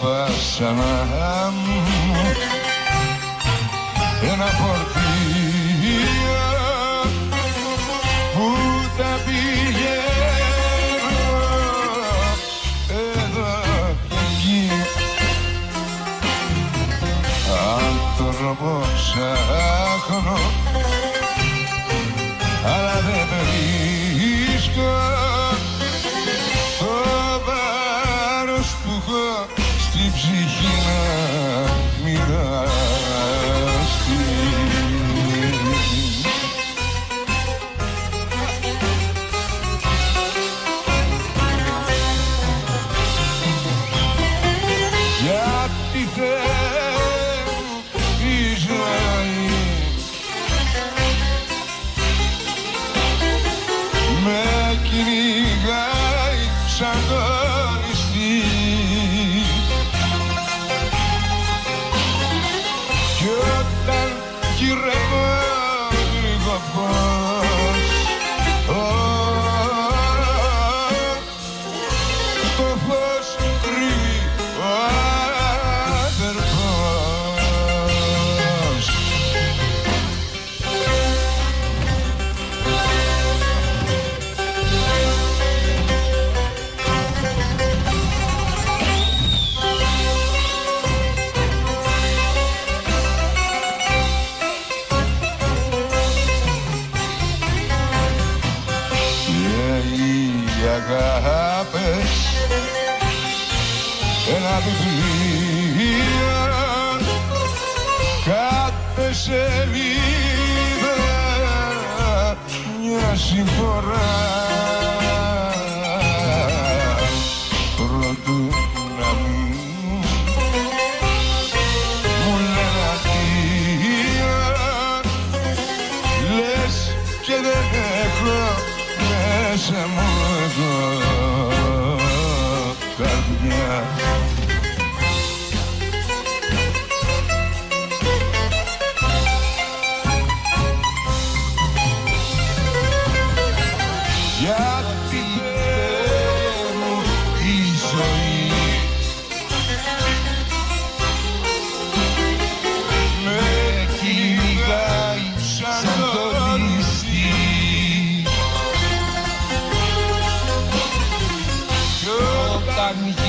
βασανά μου ένα φορτίο που τα πηγαίνω εδώ και εκεί. Άνθρωπος ψάχνω αλλά δεν βρίσκω το βάρος που έχω στην ψυχή να γυρεύω λίγο φως ω, το φως οι αγάπες ένα βιβλίο κάθε σελίδα μια συμφορά καρδιά Γιατί Θεέ μου η ζωή με κυνηγάει σαν το νηστή κι όταν